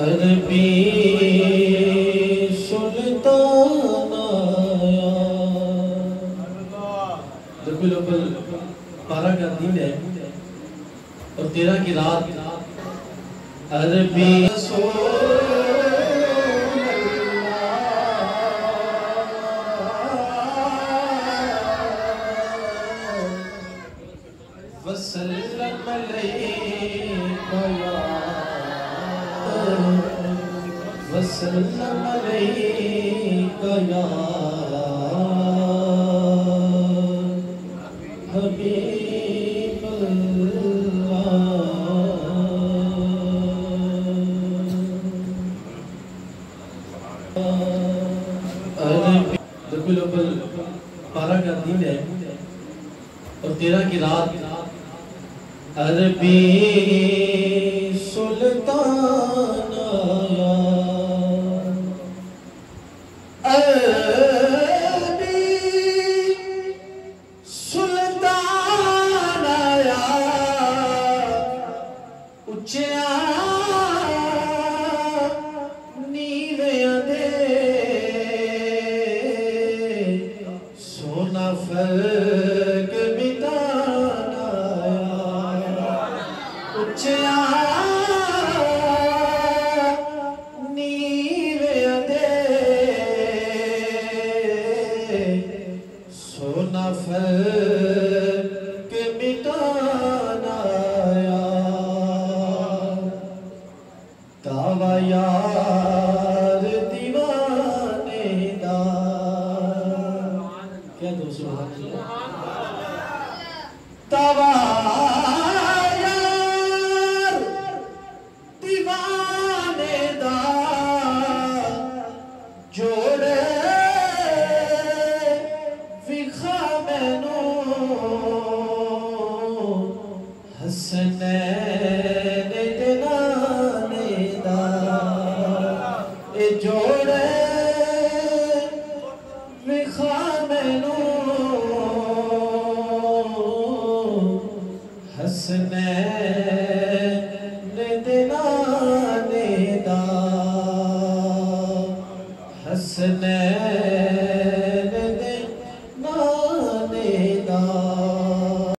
عربی سلطان آیا بارہ کا دن ہے اور تیرہ کی رات عربی وسلم وسلم علیکہ یا حبیب اللہ۔ ربی الاول بارہ کا دن ہے اور تیرہ کی رات۔ عربی سلطان۔ دعوی یار دیوانے دا کیا دوسروں دعوی یار Sitting there.